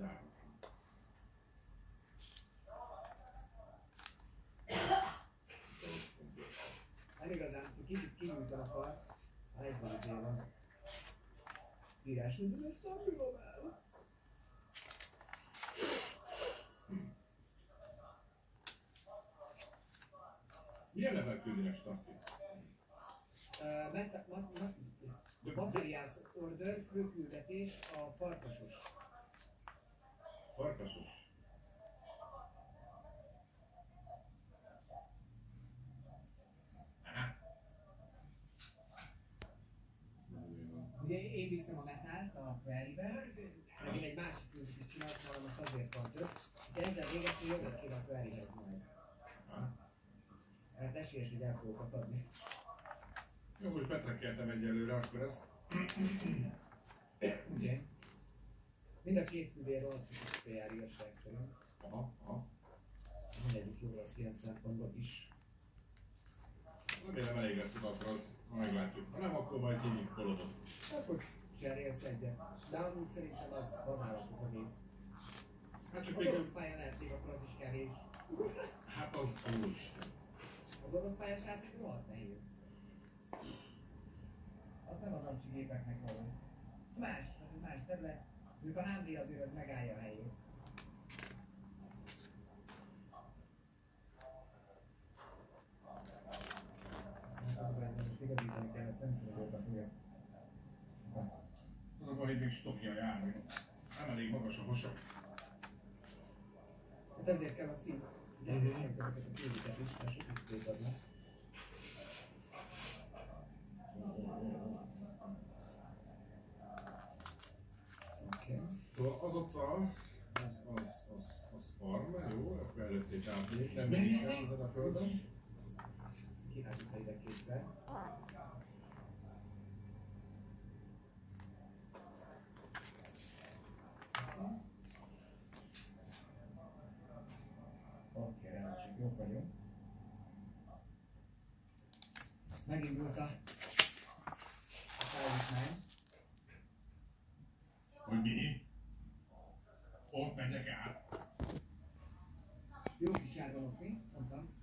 ország. Hát igazán, kicsit kinyújtanak a 40 az éven. Írás, hogy ezt nem bírom el. Milyen emelkedőres tartja? Uh, Materials Order főküldetés a farkasos Farkasos. Ugye én viszem a metált a query-be, én egy másik küldetést csináltam, most azért van több. De ezzel végezni jogot kéne a query-hez majd. Hát esélyes, hogy el fogok adni. Jó, hogy betrekeltem egyelőre, akkor ezt? Mind a két rohadt kis PR igazság szerint. Aha, aha. Mindegyik jó lesz ilyen szempontból is. Remélem elég lesz, akkor az meglátjuk. Ha nem, akkor majd hívjuk Kolodot. Akkor cserélsz egyet. De amúgy szerintem az vadálat az a nép. Hát csak Az még, orosz pályán még akkor az is kevés. hát az úristen. Az orosz pályás játék rohadt nehéz. Az nem az amcsi gépeknek való. Más, az egy más terület. Mondjuk a HMD azért az megállja a helyét. Hát az a baj, ezzel most igazítani kell, ezt nem hogy oda fogja. Az a baj, hogy még stopja a jármű. Nem elég magas a hosok. Hát ezért kell a szint, hogy ezért sem ezeket a küldőket is, mert sok XP-t adnak. Oké. Szóval az ott a... Az, az, az, az farm, jó? Akkor előtték átnék, nem mindig kell ezen a földön. Kiházunk ide kétszer. Oké, rendben, jók vagyunk. Megindult a sok megyek át. Jó kis járgalok, mi? Mondtam.